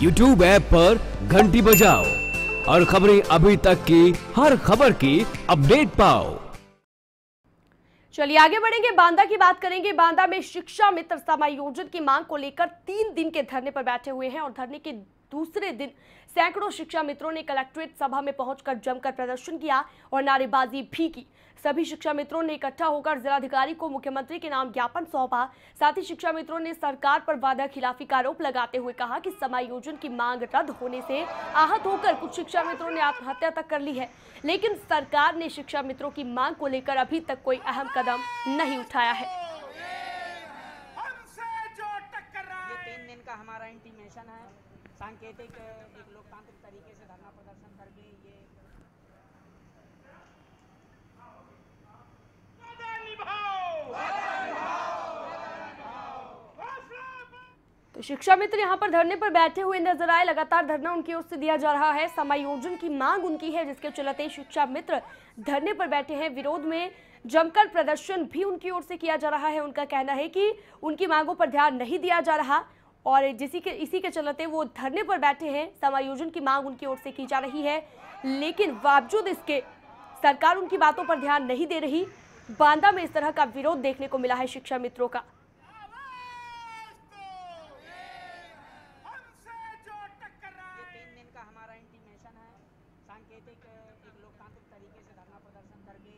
YouTube app पर घंटी बजाओ और खबरें अभी तक की, हर खबर की अपडेट पाओ। चलिए आगे बढ़ेंगे, बांदा की बात करेंगे। बांदा में शिक्षा मित्र समायोजन की मांग को लेकर तीन दिन के धरने पर बैठे हुए हैं और धरने के दूसरे दिन सैकड़ों शिक्षा मित्रों ने कलेक्ट्रेट सभा में पहुंचकर जमकर प्रदर्शन किया और नारेबाजी भी की। सभी शिक्षा मित्रों ने इकट्ठा होकर जिलाधिकारी को मुख्यमंत्री के नाम ज्ञापन सौंपा। साथ ही शिक्षा मित्रों ने सरकार पर वादा खिलाफी का आरोप लगाते हुए कहा कि समायोजन की मांग रद्द होने से आहत होकर कुछ शिक्षा मित्रों ने आत्महत्या तक कर ली है। लेकिन सरकार ने शिक्षा मित्रों की मांग को लेकर अभी तक कोई अहम कदम नहीं उठाया है। हमसे जो टकराए। ये तीन दिन का हमारा इंटीमेशन है। सांकेतिक, एक लोकतांत्रिक तरीके से धरना प्रदर्शन करके ये तो शिक्षा मित्र यहाँ पर धरने पर बैठे हुए नज़र आए। लगातार धरना उनकी ओर से दिया जा रहा है। समायोजन की मांग उनकी है, जिसके चलते शिक्षा मित्र धरने पर बैठे हैं। विरोध में जमकर प्रदर्शन भी उनकी ओर से किया जा रहा है। उनका कहना है कि उनकी मांगों पर ध्यान नहीं दिया जा रहा। और जिसी के, इसी के चलते वो धरने पर बैठे हैं। समायोजन की मांग उनकी ओर से की जा रही है। लेकिन बावजूद इसके, सरकार उनकी बातों पर ध्यान नहीं दे रही। बांदा में इस तरह का विरोध देखने को मिला है शिक्षा मित्रों का। सांकेतिक, एक लोकतांत्रिक तरीके से धरना प्रदर्शन करके